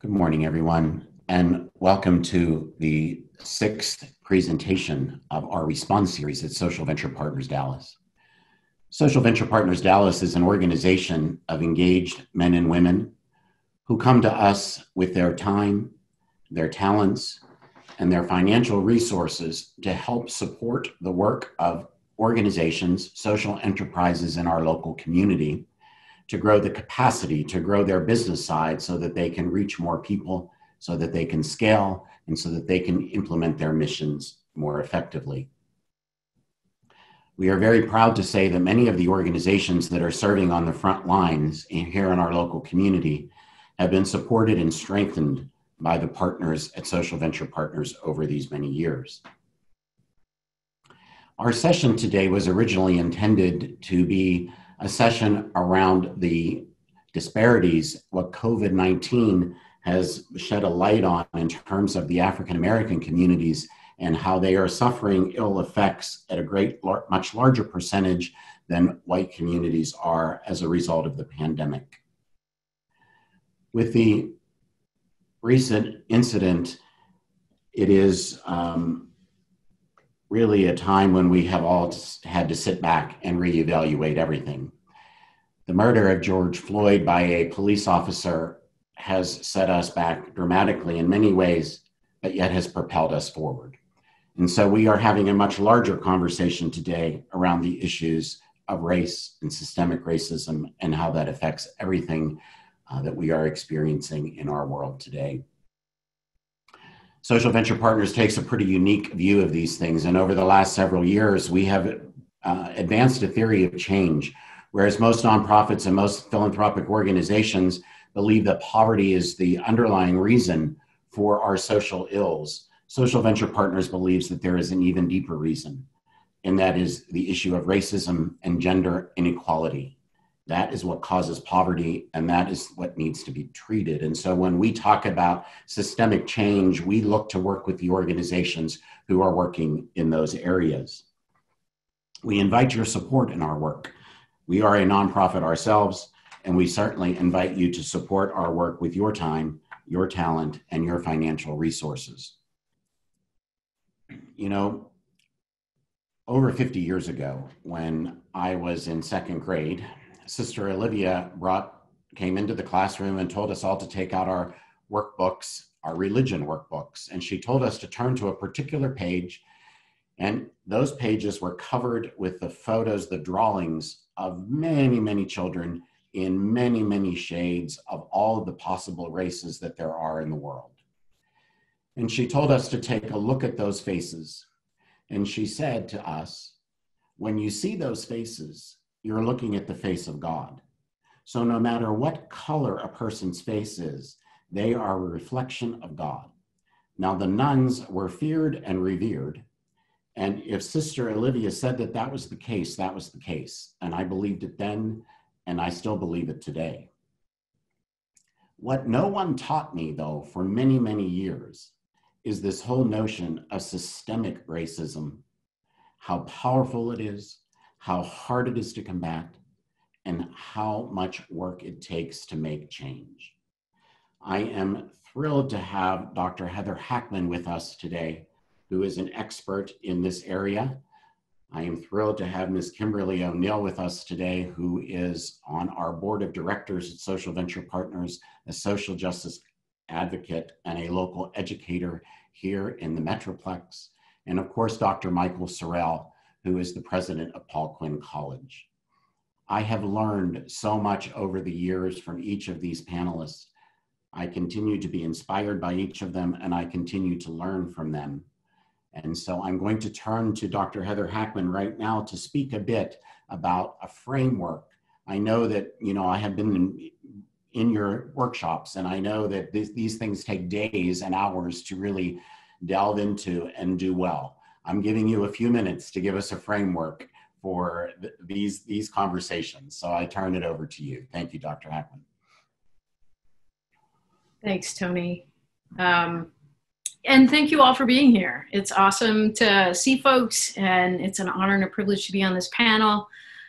Good morning, everyone, and welcome to the sixth presentation of our response series at Social Venture Partners Dallas. Social Venture Partners Dallas is an organization of engaged men and women who come to us with their time, their talents, and their financial resources to help support the work of organizations, social enterprises in our local community to grow the capacity to grow their business side so that they can reach more people, so that they can scale, and so that they can implement their missions more effectively. We are very proud to say that many of the organizations that are serving on the front lines here in our local community have been supported and strengthened by the partners at Social Venture Partners over these many years. Our session today was originally intended to be a session around the disparities, what COVID 19 has shed a light on in terms of the African American communities and how they are suffering ill effects at a great, much larger percentage than white communities are as a result of the pandemic. With the recent incident, it is um, really a time when we have all had to sit back and reevaluate everything. The murder of George Floyd by a police officer has set us back dramatically in many ways, but yet has propelled us forward. And so we are having a much larger conversation today around the issues of race and systemic racism and how that affects everything uh, that we are experiencing in our world today. Social Venture Partners takes a pretty unique view of these things. And over the last several years, we have uh, advanced a theory of change, whereas most nonprofits and most philanthropic organizations believe that poverty is the underlying reason for our social ills. Social Venture Partners believes that there is an even deeper reason, and that is the issue of racism and gender inequality. That is what causes poverty, and that is what needs to be treated. And so, when we talk about systemic change, we look to work with the organizations who are working in those areas. We invite your support in our work. We are a nonprofit ourselves, and we certainly invite you to support our work with your time, your talent, and your financial resources. You know, over 50 years ago, when I was in second grade, Sister Olivia brought came into the classroom and told us all to take out our workbooks, our religion workbooks, and she told us to turn to a particular page, and those pages were covered with the photos, the drawings of many, many children in many, many shades of all of the possible races that there are in the world. And she told us to take a look at those faces. And she said to us, when you see those faces, you're looking at the face of God. So no matter what color a person's face is, they are a reflection of God. Now, the nuns were feared and revered. And if Sister Olivia said that that was the case, that was the case. And I believed it then, and I still believe it today. What no one taught me, though, for many, many years, is this whole notion of systemic racism, how powerful it is, how hard it is to combat, and how much work it takes to make change. I am thrilled to have Dr. Heather Hackman with us today, who is an expert in this area. I am thrilled to have Ms. Kimberly O'Neill with us today, who is on our board of directors at Social Venture Partners, a social justice advocate and a local educator here in the Metroplex. And of course, Dr. Michael Sorrell, who is the president of Paul Quinn College. I have learned so much over the years from each of these panelists. I continue to be inspired by each of them and I continue to learn from them. And so I'm going to turn to Dr. Heather Hackman right now to speak a bit about a framework. I know that, you know, I have been in, in your workshops and I know that th these things take days and hours to really delve into and do well. I'm giving you a few minutes to give us a framework for th these, these conversations. So I turn it over to you. Thank you, Dr. Hackman. Thanks, Tony. Um, and thank you all for being here. It's awesome to see folks, and it's an honor and a privilege to be on this panel.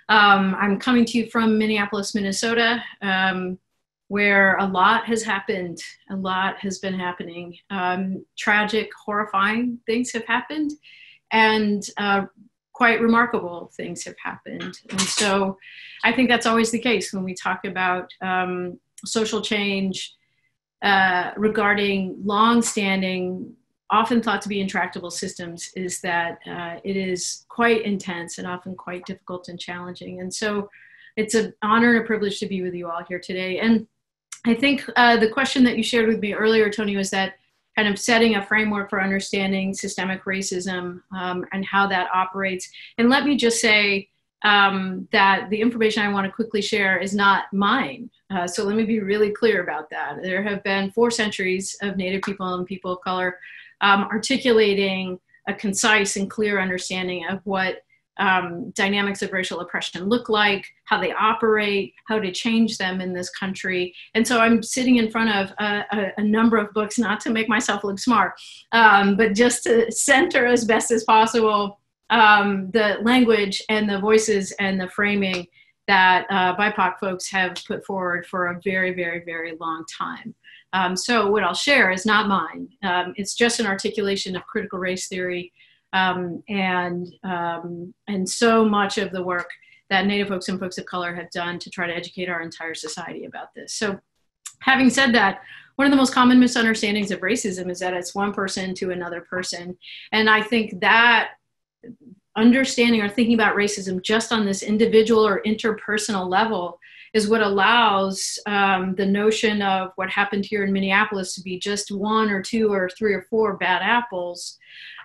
Um, I'm coming to you from Minneapolis, Minnesota. Um, where a lot has happened, a lot has been happening. Um, tragic, horrifying things have happened, and uh, quite remarkable things have happened. And so I think that's always the case when we talk about um, social change uh, regarding long-standing often thought to be intractable systems is that uh, it is quite intense and often quite difficult and challenging. And so it's an honor and a privilege to be with you all here today. And I think uh, the question that you shared with me earlier, Tony, was that kind of setting a framework for understanding systemic racism um, and how that operates. And let me just say um, that the information I want to quickly share is not mine. Uh, so let me be really clear about that. There have been four centuries of Native people and people of color um, articulating a concise and clear understanding of what um, dynamics of racial oppression look like, how they operate, how to change them in this country. And so I'm sitting in front of a, a, a number of books, not to make myself look smart, um, but just to center as best as possible um, the language and the voices and the framing that uh, BIPOC folks have put forward for a very, very, very long time. Um, so what I'll share is not mine. Um, it's just an articulation of critical race theory um, and, um, and so much of the work that Native folks and folks of color have done to try to educate our entire society about this. So having said that, one of the most common misunderstandings of racism is that it's one person to another person. And I think that understanding or thinking about racism just on this individual or interpersonal level is what allows um, the notion of what happened here in Minneapolis to be just one or two or three or four bad apples,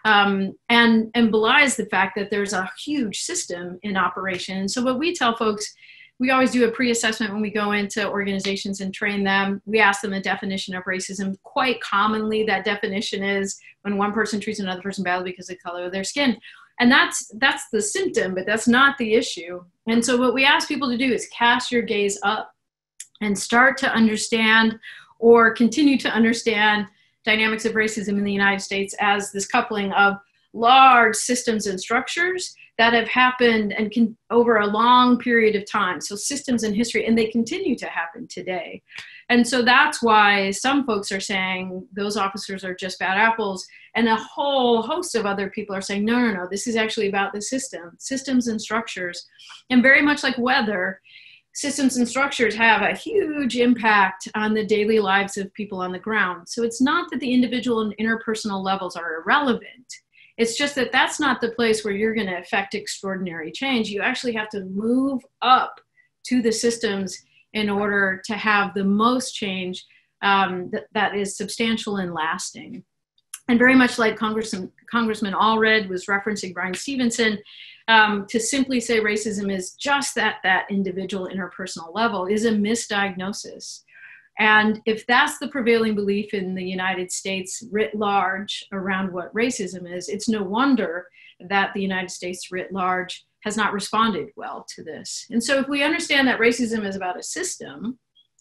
um, and and belies the fact that there's a huge system in operation. So what we tell folks. We always do a pre-assessment when we go into organizations and train them. We ask them a definition of racism. Quite commonly, that definition is when one person treats another person badly because of the color of their skin and that's that's the symptom but that's not the issue and so what we ask people to do is cast your gaze up and start to understand or continue to understand dynamics of racism in the united states as this coupling of large systems and structures that have happened and can over a long period of time so systems and history and they continue to happen today and so that's why some folks are saying those officers are just bad apples. And a whole host of other people are saying, no, no, no, this is actually about the system, systems and structures. And very much like weather, systems and structures have a huge impact on the daily lives of people on the ground. So it's not that the individual and interpersonal levels are irrelevant. It's just that that's not the place where you're going to affect extraordinary change. You actually have to move up to the systems in order to have the most change um, that, is substantial and lasting. And very much like Congressman, Congressman Allred was referencing Bryan Stevenson, um, to simply say racism is just at that individual interpersonal level is a misdiagnosis. And if that's the prevailing belief in the United States writ large around what racism is, it's no wonder that the United States writ large has not responded well to this. And so, if we understand that racism is about a system,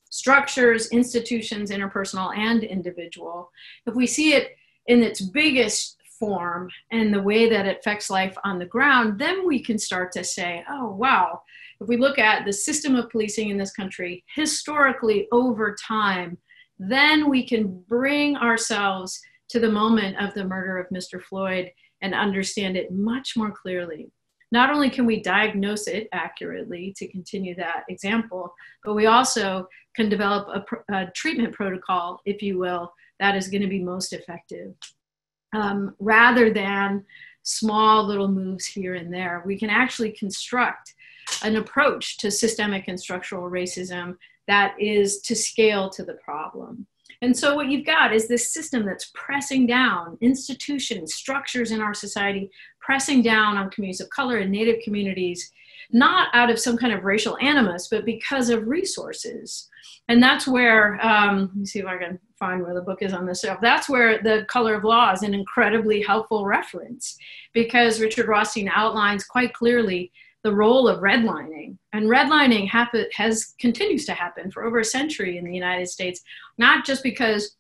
structures, institutions, interpersonal, and individual, if we see it in its biggest form and the way that it affects life on the ground, then we can start to say, oh, wow, if we look at the system of policing in this country historically over time, then we can bring ourselves to the moment of the murder of Mr. Floyd and understand it much more clearly not only can we diagnose it accurately to continue that example, but we also can develop a, a treatment protocol, if you will, that is going to be most effective. Um, rather than small little moves here and there, we can actually construct an approach to systemic and structural racism that is to scale to the problem. And so, what you've got is this system that's pressing down institutions, structures in our society, pressing down on communities of color and Native communities, not out of some kind of racial animus, but because of resources. And that's where, um, let me see if I can find where the book is on the shelf. That's where the color of law is an incredibly helpful reference because Richard Rothstein outlines quite clearly the role of redlining. And redlining happen, has continues to happen for over a century in the United States, not just because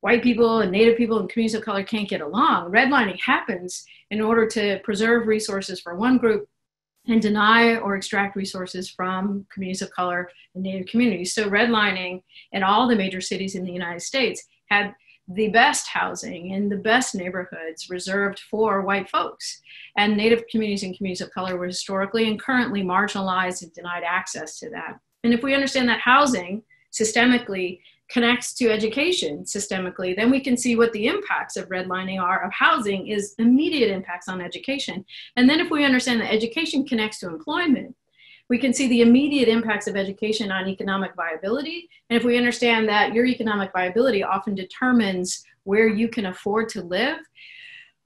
white people and native people and communities of color can't get along. Redlining happens in order to preserve resources for one group and deny or extract resources from communities of color and Native communities. So, redlining in all the major cities in the United States had the best housing in the best neighborhoods reserved for white folks. And Native communities and communities of color were historically and currently marginalized and denied access to that. And if we understand that housing systemically connects to education systemically, then we can see what the impacts of redlining are of housing is immediate impacts on education. And then if we understand that education connects to employment, we can see the immediate impacts of education on economic viability. And if we understand that your economic viability often determines where you can afford to live,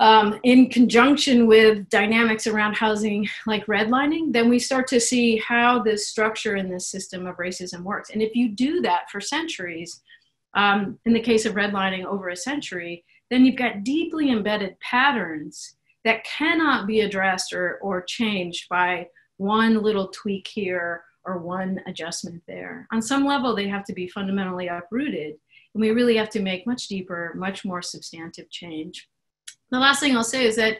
um, in conjunction with dynamics around housing like redlining, then we start to see how this structure in this system of racism works. And if you do that for centuries, um, in the case of redlining over a century, then you've got deeply embedded patterns that cannot be addressed or, or changed by one little tweak here or one adjustment there. On some level, they have to be fundamentally uprooted. And we really have to make much deeper, much more substantive change. The last thing I'll say is that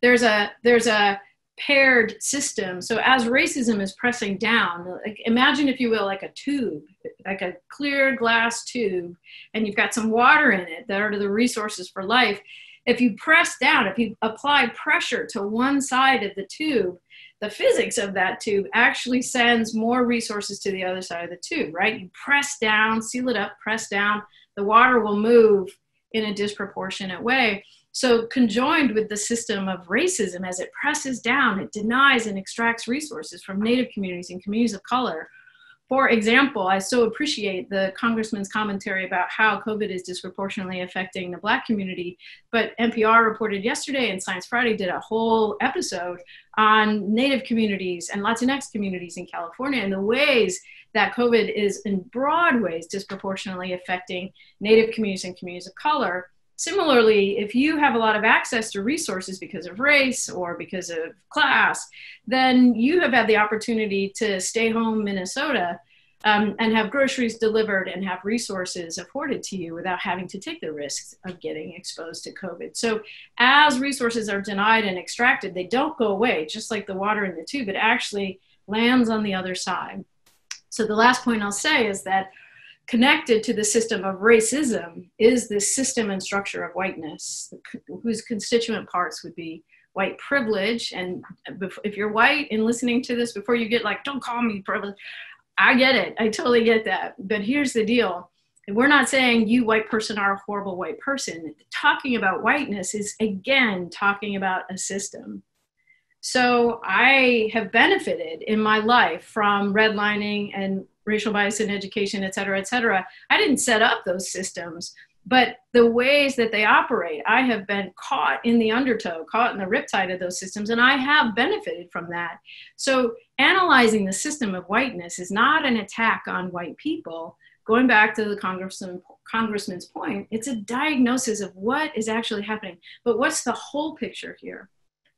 there's a there's a paired system. So as racism is pressing down, like imagine if you will, like a tube, like a clear glass tube, and you've got some water in it that are the resources for life. If you press down, if you apply pressure to one side of the tube, the physics of that tube actually sends more resources to the other side of the tube, right? You press down, seal it up, press down, the water will move in a disproportionate way. So, conjoined with the system of racism, as it presses down, it denies and extracts resources from Native communities and communities of color. For example, I so appreciate the congressman's commentary about how COVID is disproportionately affecting the Black community. But NPR reported yesterday, and Science Friday did a whole episode on Native communities and Latinx communities in California and the ways that COVID is in broad ways disproportionately affecting Native communities and communities of color. Similarly, if you have a lot of access to resources because of race or because of class, then you have had the opportunity to stay home Minnesota um, and have groceries delivered and have resources afforded to you without having to take the risks of getting exposed to COVID. So, as resources are denied and extracted, they don't go away, just like the water in the tube. It actually lands on the other side. So, the last point I'll say is that connected to the system of racism is this system and structure of whiteness, whose constituent parts would be white privilege. And if you're white and listening to this before you get like, don't call me privilege, I get it. I totally get that. But here's the deal. We're not saying you white person are a horrible white person. Talking about whiteness is again talking about a system. So I have benefited in my life from redlining and racial bias in education, et cetera, et cetera. I didn't set up those systems, but the ways that they operate, I have been caught in the undertow, caught in the riptide of those systems, and I have benefited from that. So analyzing the system of whiteness is not an attack on white people. Going back to the congressman, congressman's point, it's a diagnosis of what is actually happening. But what's the whole picture here?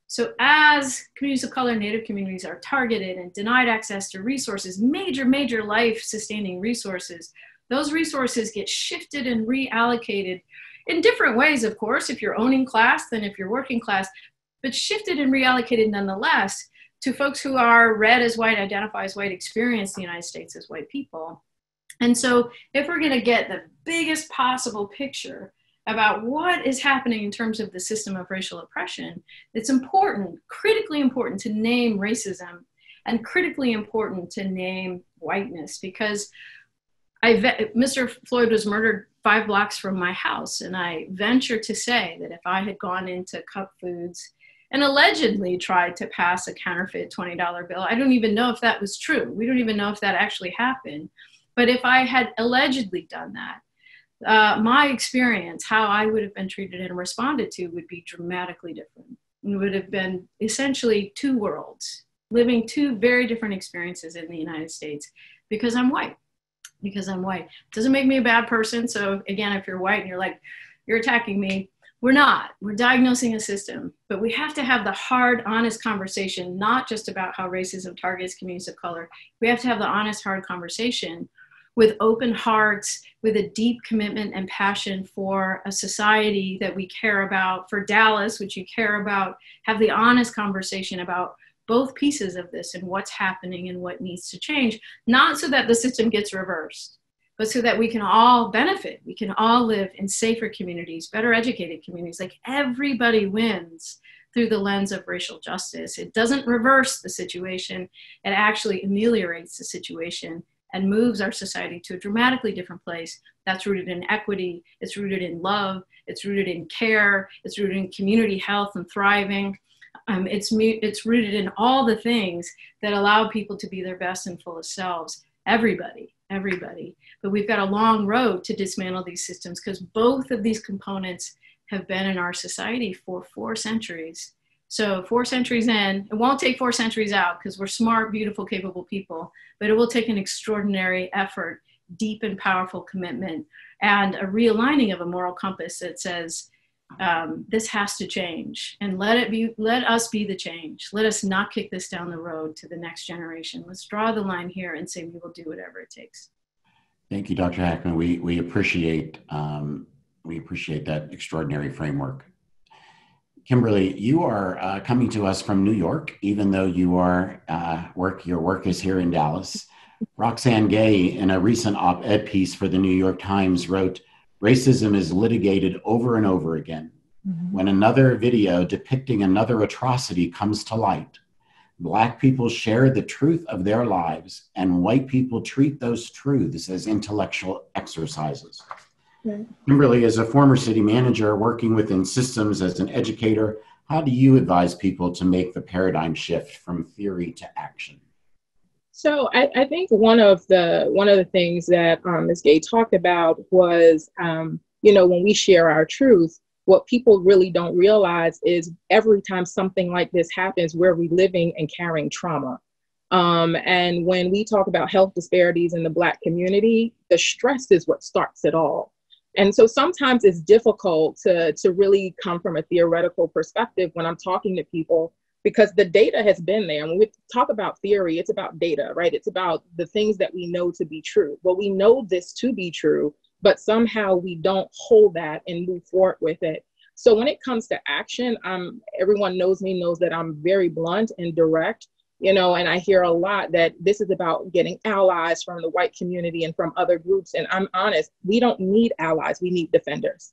So, as communities of color, and Native communities are targeted and denied access to resources, major, major life sustaining resources, those resources get shifted and reallocated in different ways, of course, if you're owning class than if you're working class, but shifted and reallocated nonetheless to folks who are read as white, identify as white, experience the United States as white people. And so, if we're going to get the biggest possible picture about what is happening in terms of the system of racial oppression, it's important, critically important, to name racism and critically important to name whiteness because I, Mr. Floyd was murdered five blocks from my house, and I venture to say that if I had gone into Cup Foods and allegedly tried to pass a counterfeit $20 bill, I don't even know if that was true. We don't even know if that actually happened. But if I had allegedly done that, uh, my experience, how I would have been treated and responded to, would be dramatically different. It would have been essentially two worlds, living two very different experiences in the United States because I'm white. Because I'm white. Doesn't make me a bad person. So, again, if you're white and you're like, you're attacking me, we're not. We're diagnosing a system. But we have to have the hard, honest conversation, not just about how racism targets communities of color. We have to have the honest, hard conversation with open hearts, with a deep commitment and passion for a society that we care about, for Dallas, which you care about, have the honest conversation about both pieces of this and what's happening and what needs to change, not so that the system gets reversed, but so that we can all benefit. We can all live in safer communities, better educated communities. Like everybody wins through the lens of racial justice. It doesn't reverse the situation, it actually ameliorates the situation and moves our society to a dramatically different place that's rooted in equity, it's rooted in love, it's rooted in care, it's rooted in community health and thriving. Um, it's, it's rooted in all the things that allow people to be their best and fullest selves. Everybody, everybody. But we've got a long road to dismantle these systems because both of these components have been in our society for four centuries. So, four centuries in, it won't take four centuries out because we're smart, beautiful, capable people, but it will take an extraordinary effort, deep and powerful commitment, and a realigning of a moral compass that says, um, this has to change and let it be let us be the change. Let us not kick this down the road to the next generation. Let's draw the line here and say we will do whatever it takes. Thank you dr hackman. We we appreciate um, we appreciate that extraordinary framework Kimberly, you are uh, coming to us from New York, even though you are uh, work. Your work is here in Dallas. Roxane Gay, in a recent op-ed piece for the New York Times, wrote, "Racism is litigated over and over again. Mm-hmm. When another video depicting another atrocity comes to light, Black people share the truth of their lives, and white people treat those truths as intellectual exercises." Kimberly, as a former city manager working within systems as an educator, how do you advise people to make the paradigm shift from theory to action? So I, I think one of the one of the things that um, Ms. Gay talked about was, um, you know, when we share our truth, what people really don't realize is every time something like this happens, we're reliving and carrying trauma. Um, and when we talk about health disparities in the Black community, the stress is what starts it all. And so sometimes it's difficult to, to really come from a theoretical perspective when I'm talking to people because the data has been there. When we talk about theory, it's about data, right? It's about the things that we know to be true. Well, we know this to be true, but somehow we don't hold that and move forward with it. So when it comes to action, um, everyone knows me, knows that I'm very blunt and direct you know and i hear a lot that this is about getting allies from the white community and from other groups. And i'm honest we don't need allies we need defenders.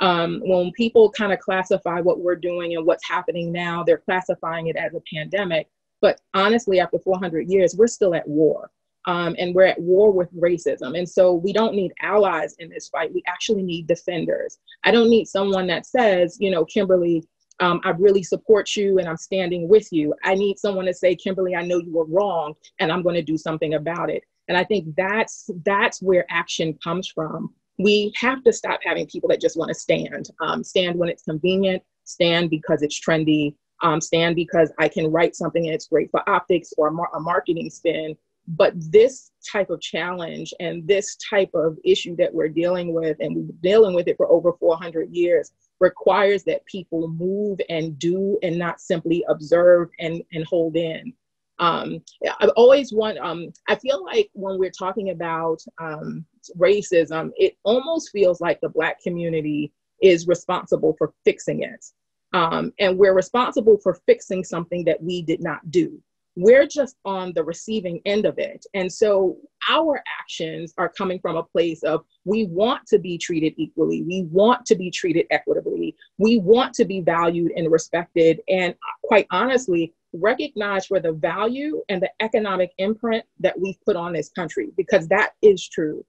Um, when people kind of classify what we're doing and what's happening now they're classifying it as a pandemic. But honestly after 400 years we're still at war. Um, and we're at war with racism. And so we don't need allies in this fight. We actually need defenders. I don't need someone that says you know kimberly um, I really support you and I'm standing with you. I need someone to say, Kimberly, I know you were wrong and I'm going to do something about it. And I think that's that's where action comes from. We have to stop having people that just want to stand, um, stand when it's convenient, stand because it's trendy, um, stand because I can write something and it's great for optics or a, mar- a marketing spin. But this type of challenge and this type of issue that we're dealing with, and we've been dealing with it for over 400 years, requires that people move and do and not simply observe and, and hold in. Um, I've always want, um, I feel like when we're talking about um, racism, it almost feels like the Black community is responsible for fixing it. Um, and we're responsible for fixing something that we did not do we're just on the receiving end of it. And so our actions are coming from a place of we want to be treated equally, we want to be treated equitably, we want to be valued and respected, and quite honestly, recognized for the value and the economic imprint that we've put on this country, because that is true.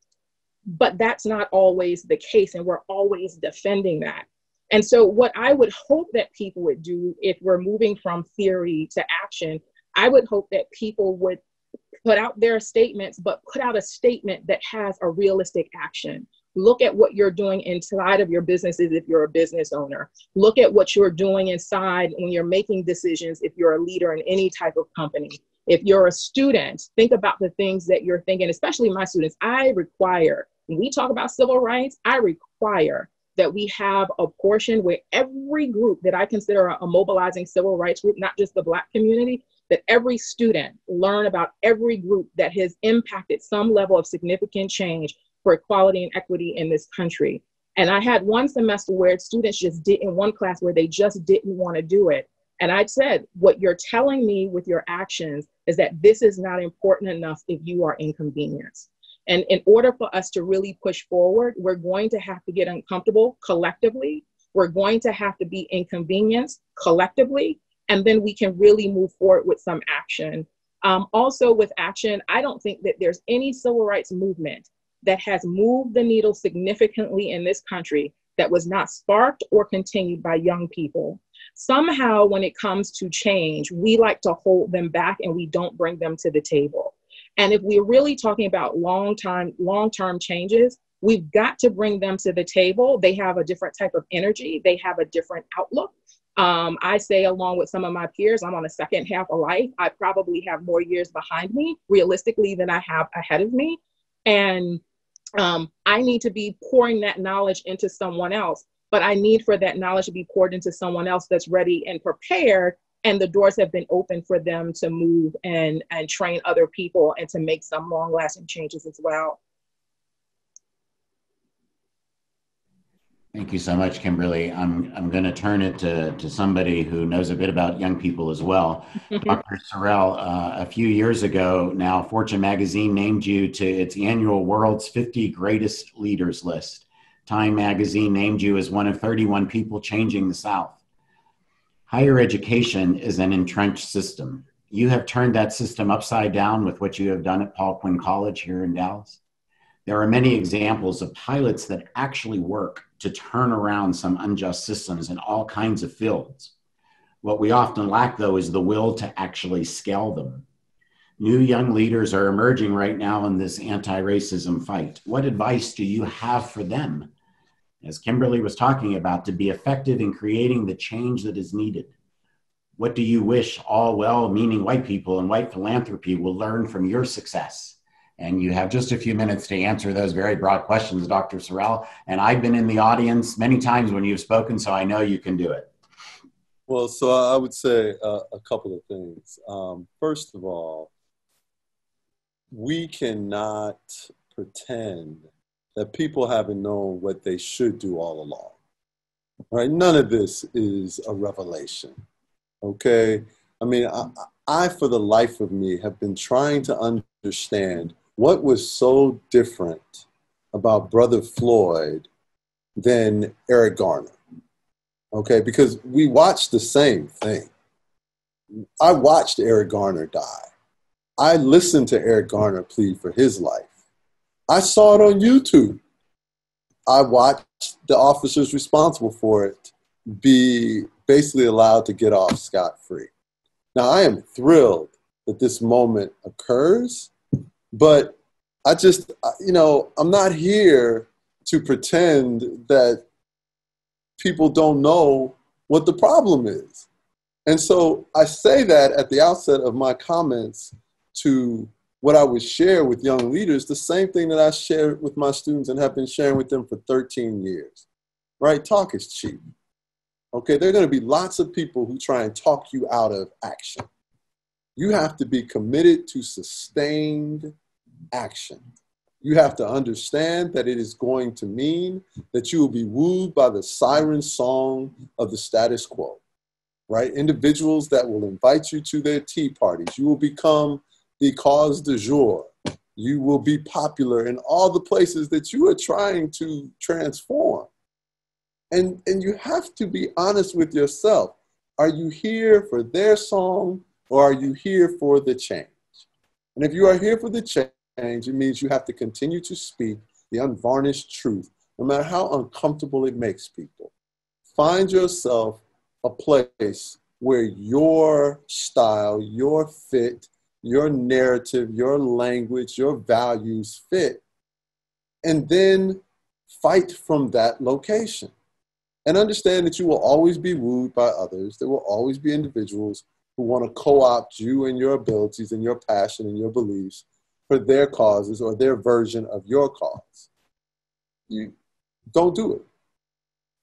But that's not always the case, and we're always defending that. And so, what I would hope that people would do if we're moving from theory to action I would hope that people would put out their statements, but put out a statement that has a realistic action. Look at what you're doing inside of your businesses if you're a business owner. Look at what you're doing inside when you're making decisions if you're a leader in any type of company. If you're a student, think about the things that you're thinking, especially my students. I require, when we talk about civil rights, I require that we have a portion where every group that I consider a mobilizing civil rights group, not just the Black community, that every student learn about every group that has impacted some level of significant change for equality and equity in this country. And I had one semester where students just did in one class where they just didn't want to do it. And I said, what you're telling me with your actions is that this is not important enough if you are inconvenienced. And in order for us to really push forward, we're going to have to get uncomfortable collectively. We're going to have to be inconvenienced collectively. And then we can really move forward with some action. Um, also, with action, I don't think that there's any civil rights movement that has moved the needle significantly in this country that was not sparked or continued by young people. Somehow, when it comes to change, we like to hold them back and we don't bring them to the table. And if we're really talking about long time, long-term changes, we've got to bring them to the table. They have a different type of energy, they have a different outlook. Um, I say, along with some of my peers, I'm on the second half of life. I probably have more years behind me, realistically, than I have ahead of me. And um, I need to be pouring that knowledge into someone else, but I need for that knowledge to be poured into someone else that's ready and prepared and the doors have been open for them to move and and train other people and to make some long lasting changes as well Thank you so much, Kimberly. I'm, I'm going to turn it to, to somebody who knows a bit about young people as well. Dr. Sorrell, uh, a few years ago now, Fortune magazine named you to its annual World's 50 Greatest Leaders list. Time magazine named you as one of 31 people changing the South. Higher education is an entrenched system. You have turned that system upside down with what you have done at Paul Quinn College here in Dallas. There are many examples of pilots that actually work to turn around some unjust systems in all kinds of fields. What we often lack, though, is the will to actually scale them. New young leaders are emerging right now in this anti racism fight. What advice do you have for them as Kimberly was talking about, to be effective in creating the change that is needed. What do you wish all well meaning white people and white philanthropy will learn from your success? And you have just a few minutes to answer those very broad questions, Dr. Sorrell. And I've been in the audience many times when you've spoken, so I know you can do it. Well, so I would say uh, a couple of things. Um, first of all, we cannot pretend that people haven't known what they should do all along. Right? None of this is a revelation. Okay? I mean, I, I, for the life of me, have been trying to understand what was so different about Brother Floyd than Eric Garner. Okay? Because we watched the same thing. I watched Eric Garner die. I listened to Eric Garner plead for his life. I saw it on YouTube. I watched the officers responsible for it be basically allowed to get off scot free. Now, I am thrilled that this moment occurs, but I just, you know, I'm not here to pretend that people don't know what the problem is. And so I say that at the outset of my comments to what I would share with young leaders, the same thing that I share with my students and have been sharing with them for 13 years. Right? Talk is cheap. Okay, there are going to be lots of people who try and talk you out of action. You have to be committed to sustained action. You have to understand that it is going to mean that you will be wooed by the siren song of the status quo, right? Individuals that will invite you to their tea parties. You will become the cause du jour. You will be popular in all the places that you are trying to transform. And, and you have to be honest with yourself. Are you here for their song or are you here for the change? And if you are here for the change, it means you have to continue to speak the unvarnished truth, no matter how uncomfortable it makes people. Find yourself a place where your style, your fit, your narrative, your language, your values fit, and then fight from that location. And understand that you will always be wooed by others. There will always be individuals who want to co opt you and your abilities and your passion and your beliefs for their causes or their version of your cause. You don't do it.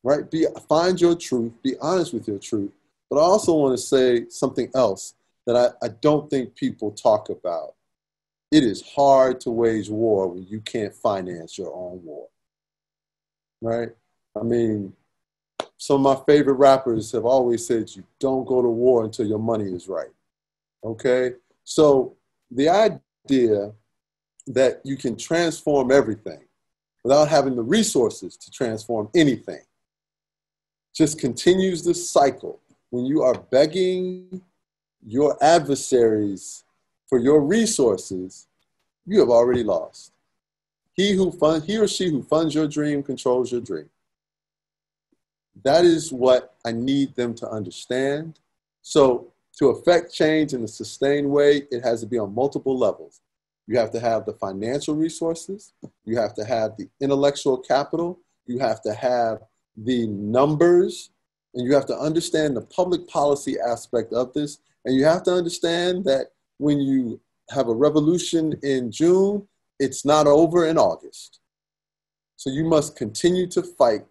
Right? Be, find your truth, be honest with your truth. But I also want to say something else that I, I don't think people talk about. It is hard to wage war when you can't finance your own war. Right? I mean, some of my favorite rappers have always said you don't go to war until your money is right. Okay? So the idea that you can transform everything without having the resources to transform anything just continues this cycle. When you are begging your adversaries for your resources, you have already lost. He who fund, he or she who funds your dream controls your dream. That is what I need them to understand. So to affect change in a sustained way, it has to be on multiple levels. You have to have the financial resources, you have to have the intellectual capital, you have to have the numbers, and you have to understand the public policy aspect of this. And you have to understand that when you have a revolution in June, it's not over in August. So you must continue to fight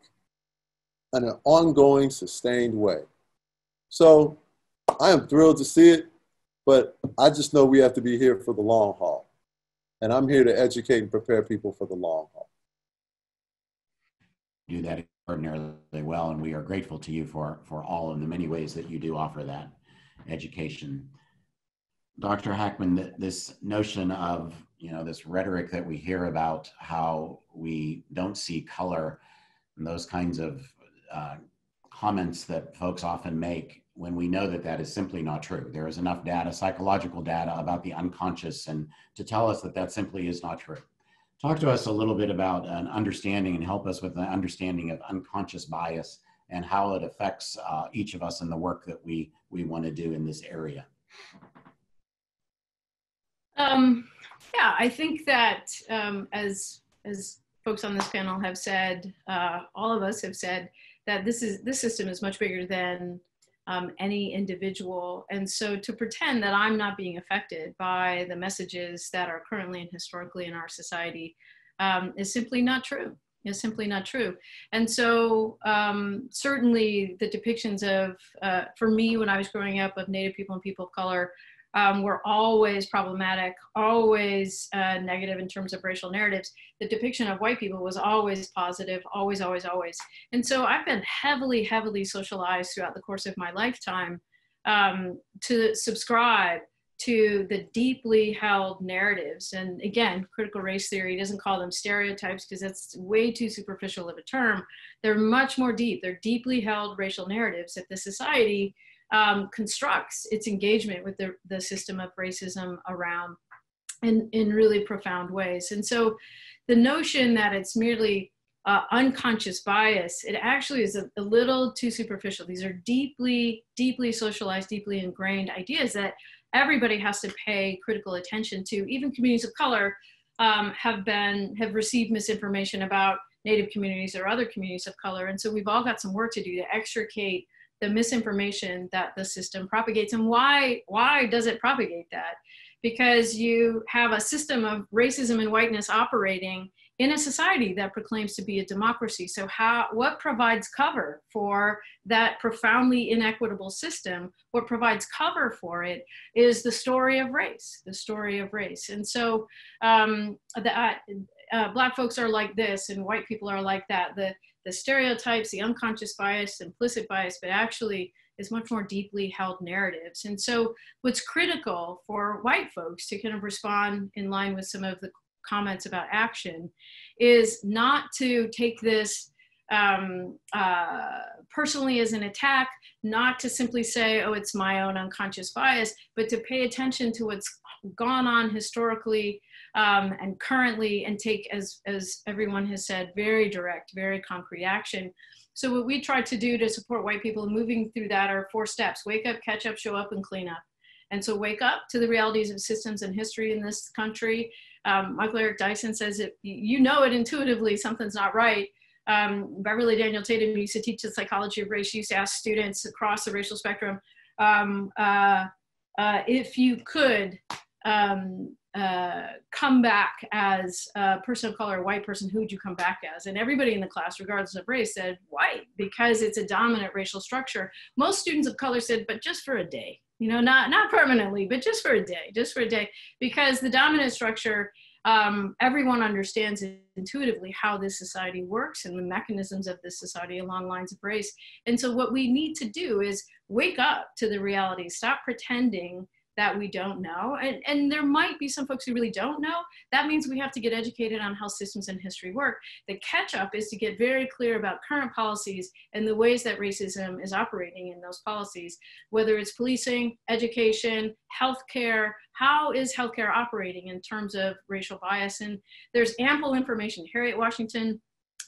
in an ongoing, sustained way. So I am thrilled to see it, but I just know we have to be here for the long haul. And I'm here to educate and prepare people for the long haul. Do that extraordinarily well, and we are grateful to you for, for all of the many ways that you do offer that education. Dr. Hackman, this notion of you know this rhetoric that we hear about how we don't see color and those kinds of uh, comments that folks often make when we know that that is simply not true. There is enough data, psychological data about the unconscious, and to tell us that that simply is not true. Talk to us a little bit about an understanding and help us with an understanding of unconscious bias and how it affects uh, each of us in the work that we, we want to do in this area. Um, yeah, I think that um, as, as folks on this panel have said, uh, all of us have said, that this is this system is much bigger than um, any individual. And so to pretend that I'm not being affected by the messages that are currently and historically in our society um, is simply not true. Is simply not true. And so um, certainly the depictions of, uh, for me when I was growing up, of Native people and people of color um, were always problematic, always uh, negative in terms of racial narratives. The depiction of white people was always positive, always, always, always. And so I've been heavily, heavily socialized throughout the course of my lifetime um, to subscribe to the deeply held narratives. And again, critical race theory doesn't call them stereotypes because that's way too superficial of a term. They're much more deep. They're deeply held racial narratives that the society um, constructs its engagement with the, the system of racism around in, in really profound ways. And so the notion that it's merely uh, unconscious bias, it actually is a, a, little too superficial. These are deeply, deeply socialized, deeply ingrained ideas that everybody has to pay critical attention to. Even communities of color um, have been, have received misinformation about Native communities or other communities of color. And so we've all got some work to do to extricate the misinformation that the system propagates. And why why does it propagate that? Because you have a system of racism and whiteness operating in a society that proclaims to be a democracy. So how what provides cover for that profoundly inequitable system? What provides cover for it is the story of race the story of race. And so um, the, uh, uh, black folks are like this and white people are like that. The the stereotypes, the unconscious bias, implicit bias, but actually is much more deeply held narratives. And so what's critical for white folks to kind of respond in line with some of the comments about action is not to take this um, uh, personally as an attack, not to simply say, oh, it's my own unconscious bias, but to pay attention to what's gone on historically um, and currently and take, as, as everyone has said, very direct, very concrete action. So what we try to do to support white people moving through that are four steps, wake up, catch up, show up, and clean up. And so wake up to the realities of systems and history in this country. Um, Michael Eric Dyson says it, you know it intuitively, something's not right. Um, Beverly Daniel Tatum used to teach the psychology of race. Used to ask students across the racial spectrum, um, uh, uh, if you could um, uh, come back as a person of color, a white person, who would you come back as? And everybody in the class, regardless of race, said white because it's a dominant racial structure. Most students of color said, but just for a day, you know, not not permanently, but just for a day, just for a day, because the dominant structure um, everyone understands intuitively how this society works and the mechanisms of this society along lines of race. And so, what we need to do is wake up to the reality, stop pretending that we don't know. And, and there might be some folks who really don't know. That means we have to get educated on how systems and history work. The catch up is to get very clear about current policies and the ways that racism is operating in those policies, whether it's policing, education, healthcare. How is healthcare operating in terms of racial bias? And there's ample information. Harriet Washington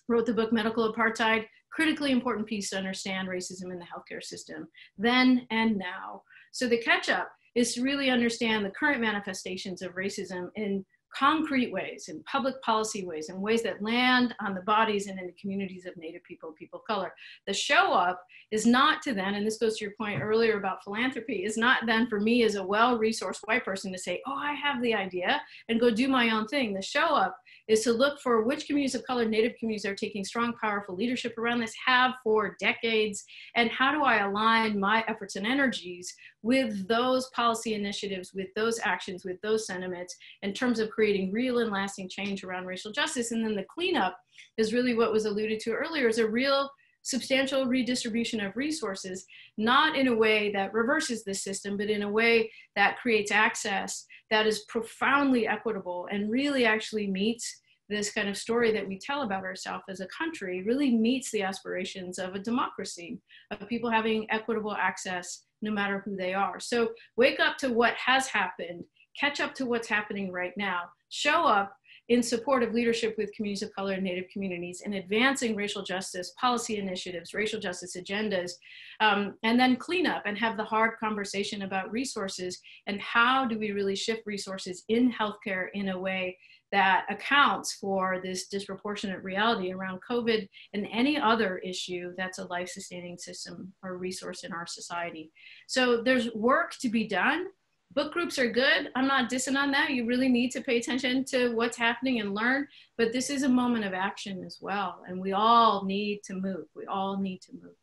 wrote the book Medical Apartheid, critically important piece to understand racism in the healthcare system then and now. So the catch up is to really understand the current manifestations of racism in concrete ways, in public policy ways, in ways that land on the bodies and in the communities of Native people, people of color. The show up is not to then, and this goes to your point earlier about philanthropy, is not then for me as a well resourced white person to say, oh, I have the idea and go do my own thing. The show up is to look for which communities of color, Native communities are taking strong, powerful leadership around this, have for decades, and how do I align my efforts and energies with those policy initiatives, with those actions, with those sentiments in terms of creating real and lasting change around racial justice. And then the cleanup is really what was alluded to earlier is a real substantial redistribution of resources, not in a way that reverses the system, but in a way that creates access that is profoundly equitable and really actually meets this kind of story that we tell about ourselves as a country really meets the aspirations of a democracy, of people having equitable access no matter who they are. So wake up to what has happened, catch up to what's happening right now, show up in support of leadership with communities of color and Native communities in advancing racial justice policy initiatives, racial justice agendas, um, and then clean up and have the hard conversation about resources and how do we really shift resources in healthcare in a way that accounts for this disproportionate reality around COVID and any other issue that's a life sustaining system or resource in our society. So there's work to be done book groups are good. I'm not dissing on that. You really need to pay attention to what's happening and learn. But this is a moment of action as well. And we all need to move. We all need to move.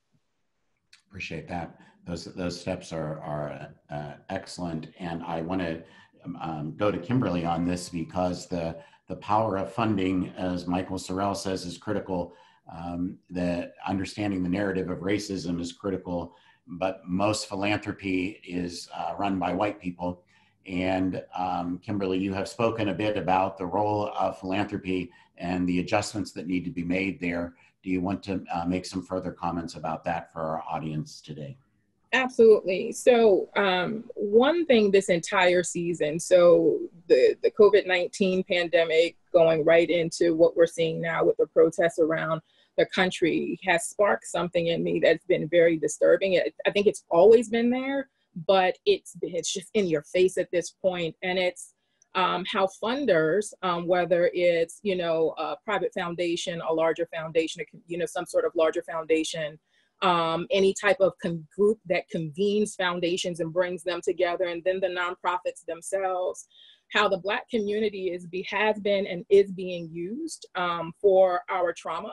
Appreciate that. Those, those steps are, are uh, excellent. And I want to um, go to Kimberly on this because the, the power of funding, as Michael Sorrell says, is critical. Um, the understanding the narrative of racism is critical but most philanthropy is uh, run by white people. And um, Kimberly, you have spoken a bit about the role of philanthropy and the adjustments that need to be made there. Do you want to uh, make some further comments about that for our audience today? Absolutely. So, um, one thing this entire season, so the, the COVID 19 pandemic going right into what we're seeing now with the protests around the country has sparked something in me that's been very disturbing. It, I think it's always been there, but it's it's just in your face at this point. point, and it's um, how funders, um, whether it's you know a private foundation, a larger foundation, you know some sort of larger foundation, um, any type of group that convenes foundations and brings them together, and then the nonprofits themselves, how the Black community is be, has been and is being used um, for our trauma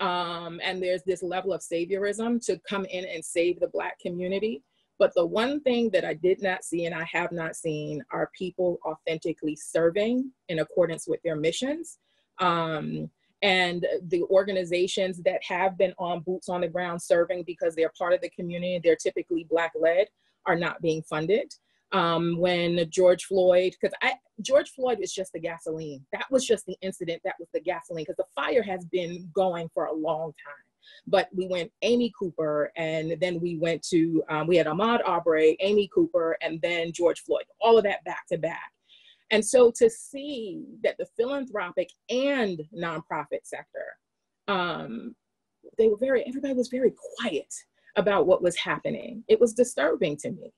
um, and there's this level of saviorism to come in and save the Black community. But the one thing that I did not see and I have not seen are people authentically serving in accordance with their missions. Um, and the organizations that have been on boots on the ground serving because they're part of the community, they're typically Black led, are not being funded um, when George Floyd, because I George Floyd is just the gasoline. That was just the incident. That was the gasoline because the fire has been going for a long time. But we went Amy Cooper, and then we went to um, we had Ahmaud Arbery, Amy Cooper, and then George Floyd. All of that back to back. And so to see that the philanthropic and nonprofit sector, um, they were very everybody was very quiet about what was happening. It was disturbing to me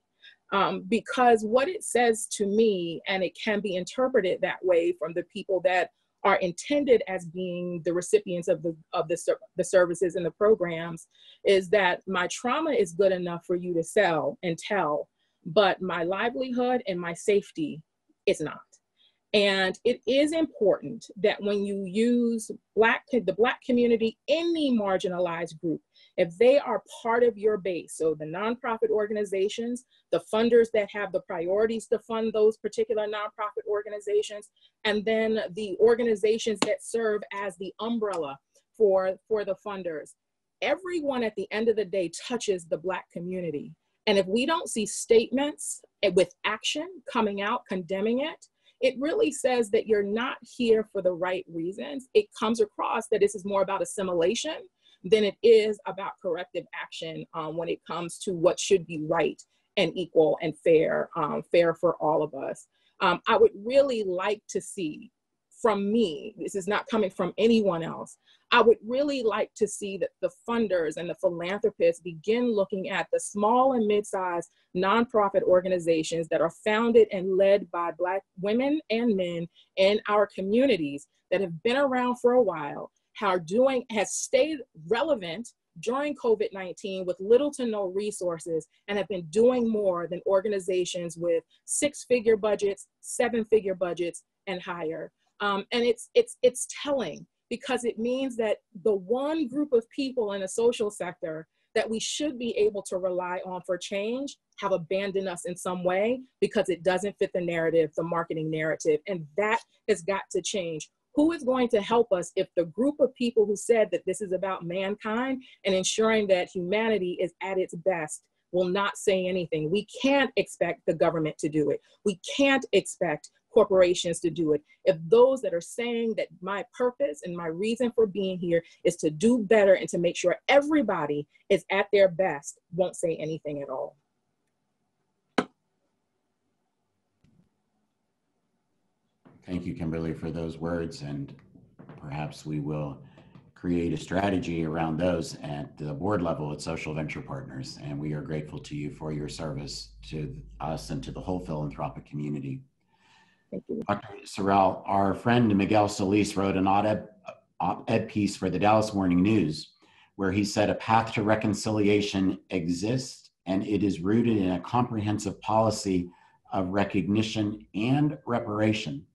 um, because what it says to me, and it can be interpreted that way from the people that are intended as being the recipients of the of the, the services and the programs, is that my trauma is good enough for you to sell and tell, but my livelihood and my safety is not. And it is important that when you use black the black community, any marginalized group, if they are part of your base, so the nonprofit organizations, the funders that have the priorities to fund those particular nonprofit organizations, and then the organizations that serve as the umbrella for, for the funders, everyone at the end of the day touches the black community. And if we don't see statements with action coming out condemning it, it really says that you're not here for the right reasons. It comes across that this is more about assimilation than it is about corrective action um, when it comes to what should be right and equal and fair, um, fair for all of us. Um, I would really like to see from me, this is not coming from anyone else, I would really like to see that the funders and the philanthropists begin looking at the small and mid-sized nonprofit organizations that are founded and led by Black women and men in our communities that have been around for a while, how doing has stayed relevant during COVID 19 with little to no resources and have been doing more than organizations with six figure budgets, seven figure budgets, and higher. Um, and it's, it's, it's telling because it means that the one group of people in a social sector that we should be able to rely on for change have abandoned us in some way because it doesn't fit the narrative, the marketing narrative. And that has got to change. Who is going to help us if the group of people who said that this is about mankind and ensuring that humanity is at its best will not say anything? We can't expect the government to do it. We can't expect corporations to do it. If those that are saying that my purpose and my reason for being here is to do better and to make sure everybody is at their best, won't say anything at all. Thank you, Kimberly, for those words. And perhaps we will create a strategy around those at the board level at Social Venture Partners. And we are grateful to you for your service to us and to the whole philanthropic community. Thank you. Dr. Sorrell, our friend Miguel Solis wrote an op-ed, op-ed piece for the Dallas Morning News where he said a path to reconciliation exists and it is rooted in a comprehensive policy of recognition and reparation.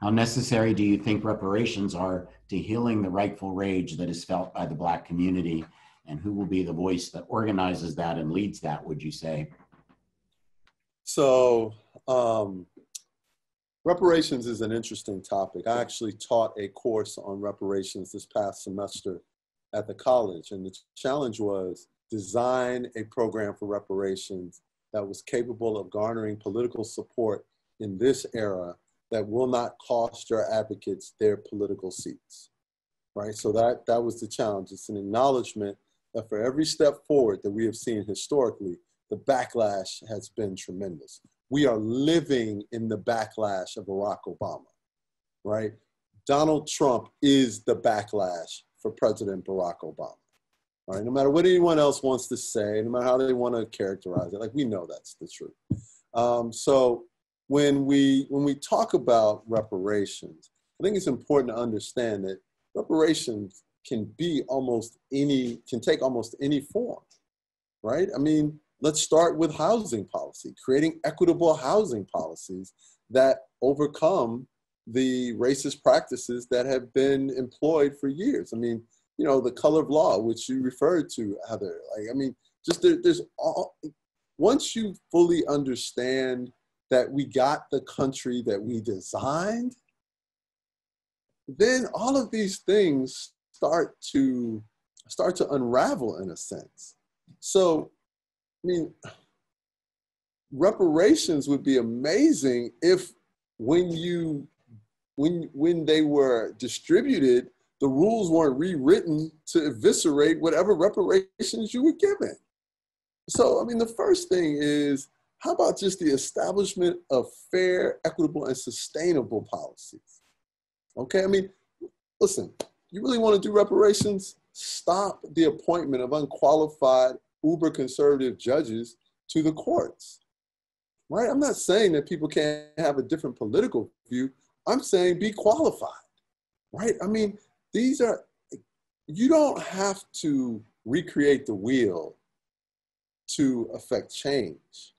How necessary do you think reparations are to healing the rightful rage that is felt by the Black community? And who will be the voice that organizes that and leads that, would you say? So, um, Reparations is an interesting topic. I actually taught a course on reparations this past semester at the college, and the challenge was design a program for reparations that was capable of garnering political support in this era that will not cost your advocates their political seats. Right? So that, that was the challenge. It's an acknowledgement that for every step forward that we have seen historically, the backlash has been tremendous we are living in the backlash of Barack Obama, right? Donald Trump is the backlash for President Barack Obama, right? No matter what anyone else wants to say, no matter how they want to characterize it, like we know that's the truth. Um, so when we when we talk about reparations, I think it's important to understand that reparations can be almost any can take almost any form, right? I mean, let's start with housing policy, creating equitable housing policies that overcome the racist practices that have been employed for years. I mean, you know, the color of law, which you referred to, Heather. Like, I mean, just there, there's all. Once you fully understand that we got the country that we designed, then all of these things start to start to unravel in a sense. So mean, reparations would be amazing if when you when when they were distributed, the rules weren't rewritten to eviscerate whatever reparations you were given. So, I mean, the first thing is how about just the establishment of fair, equitable, and sustainable policies? Okay, I mean, listen, you really want to do reparations? Stop the appointment of unqualified uber conservative judges to the courts. Right? I'm not saying that people can't have a different political view. I'm saying be qualified. Right? I mean, these are, you don't have to recreate the wheel to affect change.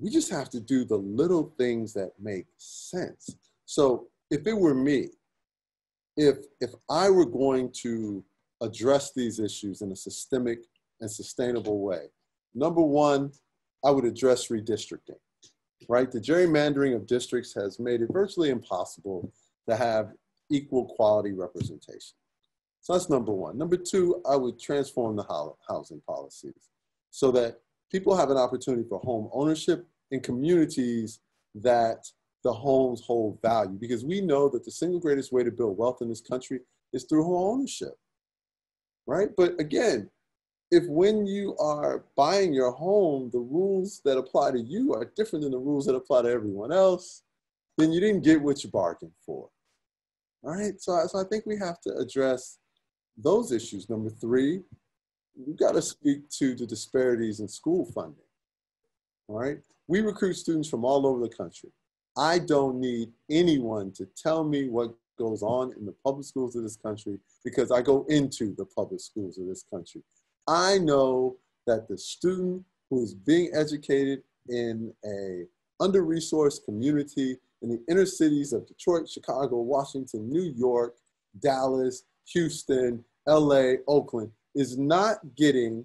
we just have to do the little things that make sense. So if it were me, if if I were going to address these issues in a systemic and sustainable way, number one, I would address redistricting. Right, the gerrymandering of districts has made it virtually impossible to have equal quality representation. So that's number one. Number two, I would transform the housing policies so that people have an opportunity for home ownership in communities that the homes hold value because we know that the single greatest way to build wealth in this country is through home ownership right but again if when you are buying your home the rules that apply to you are different than the rules that apply to everyone else then you didn't get what you bargained for. All right? So, so i think we have to address those issues. Number three we've got to speak to the disparities in school funding. All right? We recruit students from all over the country. I don't need anyone to tell me what goes on in the public schools of this country because I go into the public schools of this country. I know that the student who is being educated in a under-resourced community in the inner cities of Detroit, Chicago, Washington, New York, Dallas, Houston, LA, Oakland is not getting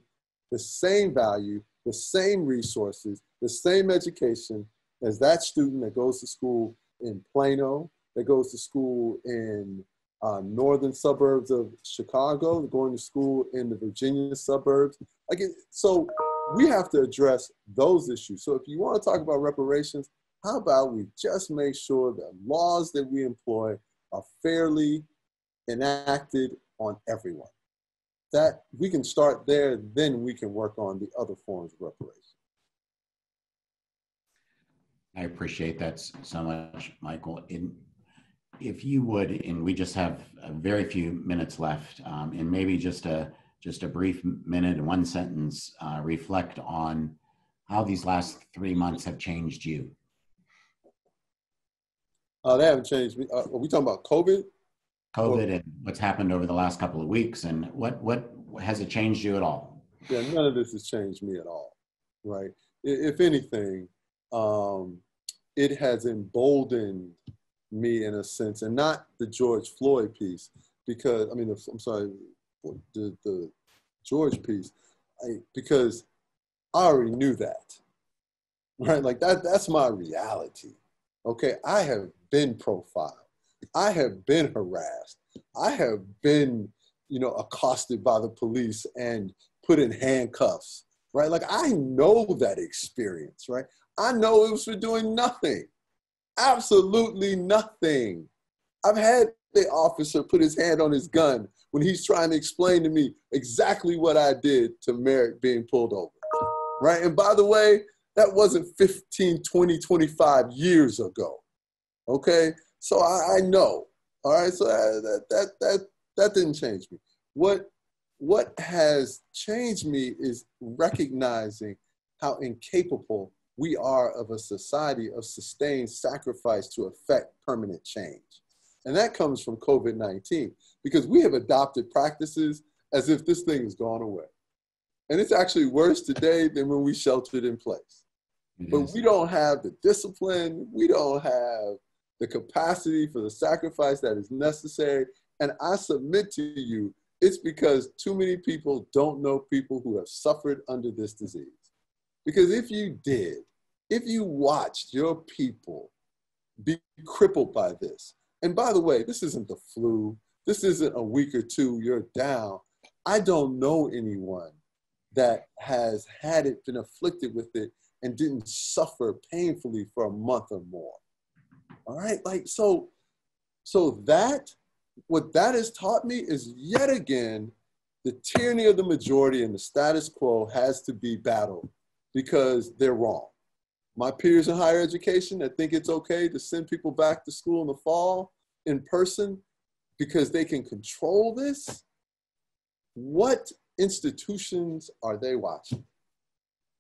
the same value, the same resources, the same education as that student that goes to school in Plano, that goes to school in uh, northern suburbs of Chicago, going to school in the Virginia suburbs. Again, so we have to address those issues. So if you want to talk about reparations, how about we just make sure that laws that we employ are fairly enacted on everyone? That we can start there, then we can work on the other forms of reparations. I appreciate that so much, Michael. In, if you would, and we just have a very few minutes left, um, and maybe just a just a brief minute and one sentence, uh, reflect on how these last three months have changed you. Uh, they haven't changed me. Uh, are we talking about COVID? COVID or, and what's happened over the last couple of weeks, and what what has it changed you at all? Yeah, none of this has changed me at all. Right. If anything, um, it has emboldened me in a sense, and not the George Floyd piece, because I mean, I'm sorry, the, the George piece, I, because I already knew that, right? Like that, that's my reality. Okay, I have been profiled, I have been harassed, I have been, you know, accosted by the police and put in handcuffs, right? Like I know that experience, right? I know it was for doing nothing. Absolutely nothing. I've had the officer put his hand on his gun when he's trying to explain to me exactly what I did to merit being pulled over. Right? And by the way, that wasn't 15, 20, 25 years ago. Okay? So I, I know. All right. So uh, that, that, that, that didn't change me. What, what has changed me is recognizing how incapable we are of a society of sustained sacrifice to effect permanent change. And that comes from COVID 19 because we have adopted practices as if this thing has gone away. And it's actually worse today than when we sheltered in place. but we don't have the discipline, we don't have the capacity for the sacrifice that is necessary. And I submit to you, it's because too many people don't know people who have suffered under this disease. Because if you did, if you watched your people be crippled by this, and by the way, this isn't the flu, this isn't a week or two, you're down. I don't know anyone that has had it, been afflicted with it, and didn't suffer painfully for a month or more. All right, like so, so that what that has taught me is yet again the tyranny of the majority and the status quo has to be battled because they're wrong. My peers in higher education that think it's okay to send people back to school in the fall in person because they can control this, what institutions are they watching?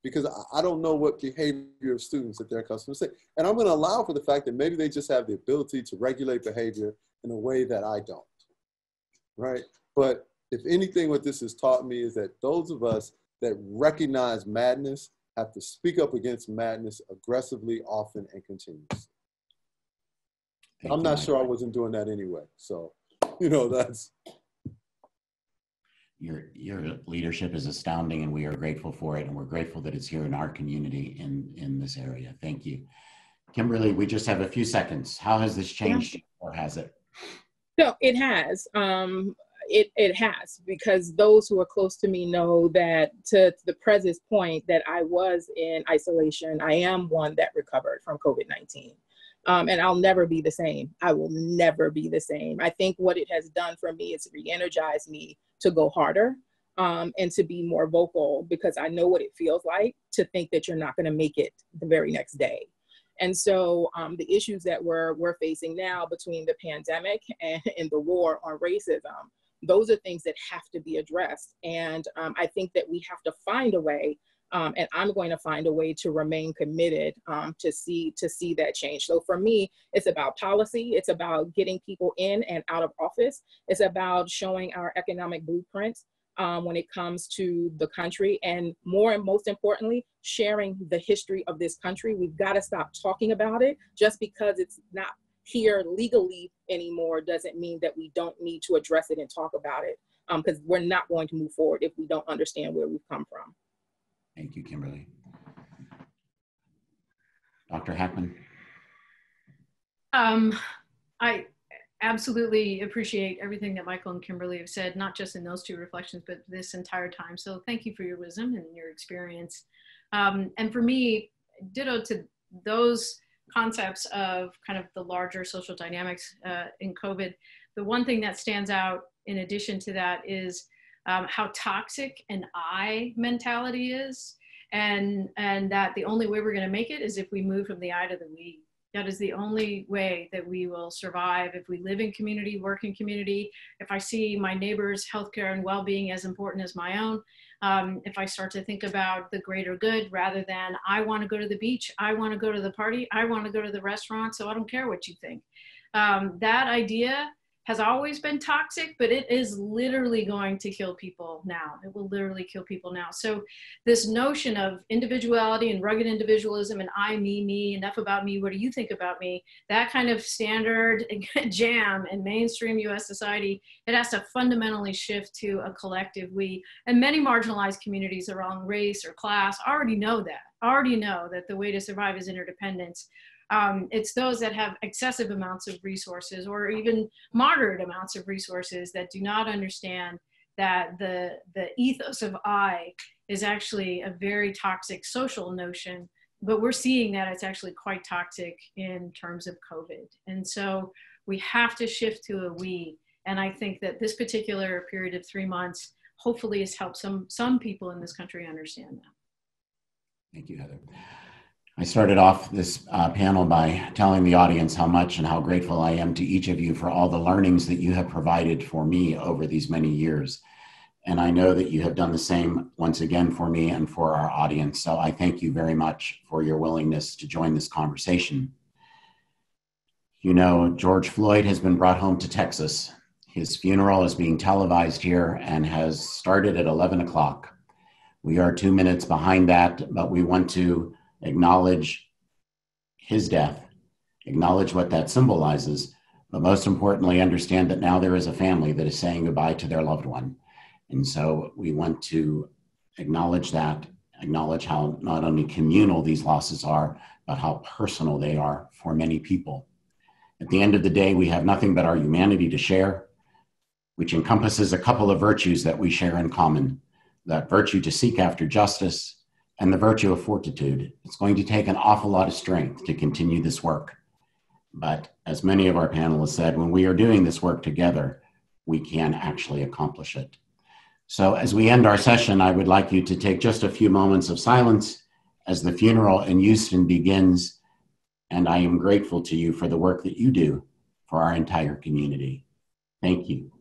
Because I don't know what behavior of students that their customers say. And I'm going to allow for the fact that maybe they just have the ability to regulate behavior in a way that I don't. Right? But if anything, what this has taught me is that those of us that recognize madness have to speak up against madness aggressively, often, and continuously. Thank I'm not Mike. sure I wasn't doing that anyway. So, you know, that's Your, your leadership is astounding and we are grateful for it. And we're grateful that it's here in our community in, in this area. Thank you. Kimberly, we just have a few seconds. How has this changed or has it? No, it has. Um, it it has because those who are close to me know that to, to the present point that I was in isolation. I am one that recovered from COVID nineteen, um, and I'll never be the same. I will never be the same. I think what it has done for me is re-energize me to go harder um, and to be more vocal because I know what it feels like to think that you're not going to make it the very next day. And so um, the issues that we're, we're facing now between the pandemic and, and the war on racism, those are things that have to be addressed. And um, I think that we have to find a way, um, and I'm going to find a way to remain committed um, to see to see that change. So for me, it's about policy. It's about getting people in and out of office. It's about showing our economic blueprints um, when it comes to the country and more and most importantly sharing the history of this country we've got to stop talking about it just because it's not here legally anymore doesn't mean that we don't need to address it and talk about it because we're not going to move forward if we don't understand where we've come from Thank you, Kimberly. Dr. Hackman? Um, I absolutely appreciate everything that Michael and Kimberly have said, not just in those two reflections, but this entire time. So thank you for your wisdom and your experience. Um, and for me, ditto to those concepts of kind of the larger social dynamics uh, in COVID, the one thing that stands out in addition to that is um, how toxic an I mentality is. And, and that the only way we're going to make it is if we move from the I to the we. That is the only way that we will survive if we live in community, work in community. If I see my neighbors' healthcare and well-being as important as my own, um, if I start to think about the greater good rather than I want to go to the beach, I want to go to the party, I want to go to the restaurant, so I don't care what you think. Um, that idea has always been toxic, but it is literally going to kill people now. It will literally kill people now. So, this notion of individuality and rugged individualism and I, me, me, enough about me, what do you think about me? That kind of standard jam in mainstream US society, it has to fundamentally shift to a collective we. And many marginalized communities around race or class already know that, already know that the way to survive is interdependence um, it's those that have excessive amounts of resources or even moderate amounts of resources that do not understand that the the ethos of I is actually a very toxic social notion. But we're seeing that it's actually quite toxic in terms of COVID, and so we have to shift to a we. And I think that this particular period of three months hopefully has helped some some people in this country understand that. Thank you, Heather. I started off this uh, panel by telling the audience how much and how grateful I am to each of you for all the learnings that you have provided for me over these many years. And I know that you have done the same once again for me and for our audience. So I thank you very much for your willingness to join this conversation. You know, George Floyd has been brought home to Texas. His funeral is being televised here and has started at 11 o'clock. We are two minutes behind that, but we want to acknowledge his death, acknowledge what that symbolizes, but most importantly, understand that now there is a family that is saying goodbye to their loved one. And so we want to acknowledge that, acknowledge how not only communal these losses are, but how personal they are for many people. At the end of the day, we have nothing but our humanity to share, which encompasses a couple of virtues that we share in common that virtue to seek after justice and the virtue of fortitude. It's going to take an awful lot of strength to continue this work. But as many of our panelists said, when we are doing this work together, we can actually accomplish it. So, as we end our session, I would like you to take just a few moments of silence as the funeral in Houston begins. And I am grateful to you for the work that you do for our entire community. Thank you.